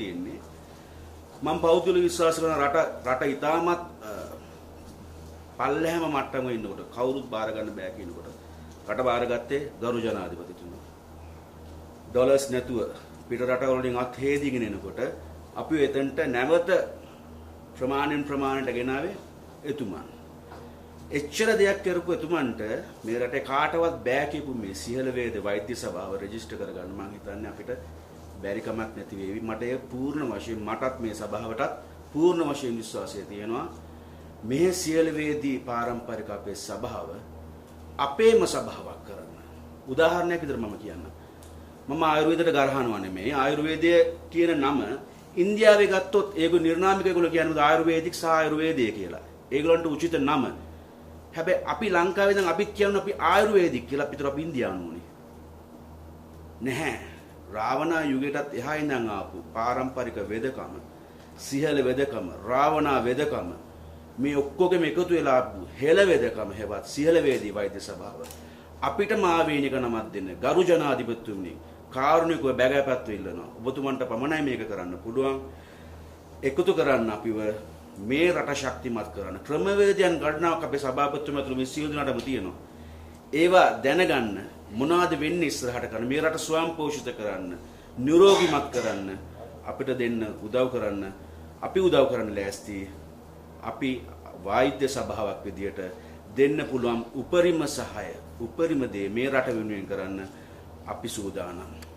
තියෙන්නේ මම පෞද්ගලික විශ්වාස කරන රට රට ඉතාමත් පල්ලැහැම මට්ටම ඉන්නකොට කවුරුත් බාර ගන්න බෑ කියනකොට රට බාරගත්තේ ගරු ජනාධිපතිතුමා. ඩොලර්ස් නැතුව පිට රටවල වලින් අත් හේදීගෙන එනකොට අපි එතනට නැවත ප්‍රමාණයෙන් ප්‍රමාණයට ගෙනාවේ එතුමන්. එච්චර දෙයක් කරපු එතුමන්ට මේ රටේ කාටවත් බෑ කියපු මේ සිහල වේද වෛද්‍ය සභාව රෙජිස්ටර් කරගන්න මම හිතන්නේ අපිට බැරිකමක් නැති වේවි. මට ඒ පූර්ණ වශයෙන් මටත් මේ සභාවටත් පූර්ණ වශයෙන් විශ්වාසය තියෙනවා. මේ සියලුවේදී පාරම්පරික අපේ සභාව අපේම සභාවක් කරන්න. උදාහරණයක් විදිහට මම කියන්නම්. මම ආයුර්වේදයට ගරහනවා නෙමෙයි. ආයුර්වේදය කියන නම ඉන්දියාවේ ගත්තොත් ඒගොල්ලෝ නිර්නාමික ඒගොල්ලෝ කියන්නේ ආයුර්වේදික් සහ ආයුර්වේදය කියලා. ඒගොල්ලන්ට උචිත නම. හැබැයි අපි ලංකාවේ දැන් අපිත් කියනවා අපි ආයුර්වේදික් කියලා අපිට අපි ඉන්දියානුනේ. නැහැ. රාවණා යුගයටත් එහා ඉඳන් ආපු පාරම්පරික වෙදකම සිහල වෙදකම රාවණා වෙදකම මේ ඔක්කොගෙම එකතු වෙලා ආපු හෙළ වෙදකම හෙවත් සිහල වේදී වෛද්‍ය සභාව. අපිට මාවේනික නමක් දෙන්න ගරු ජනාධිපතිතුමනි කාරුණිකව බැගෑපත්ව ඉල්ලනවා. ඔබතුමන්ට පමණයි මේක කරන්න පුළුවන්. එකතු කරන්න අපිව මේ රට ශක්තිමත් කරන්න. ක්‍රමවේදයන් ගණනාවක් අපේ සභාපතිතුමා තුළු මේ සියලු දෙනාටම තියෙනවා. ඒවා දැනගන්න මොනවද වෙන්නේ ඉස්සරහට කරන්න? මේ රට ස්වයං පෝෂිත කරන්න නිරෝගිමත් කරන්න අපිට දෙන්න උදව් කරන්න අපි උදව් කරන්න ලෑස්ති. අපි වෛද්‍ය සභාවක් විදියට දෙන්න පුළුවන් උපරිම සහාය උපරිම දේ මේ රට වෙනුවෙන් කරන්න අපි සූදානම්.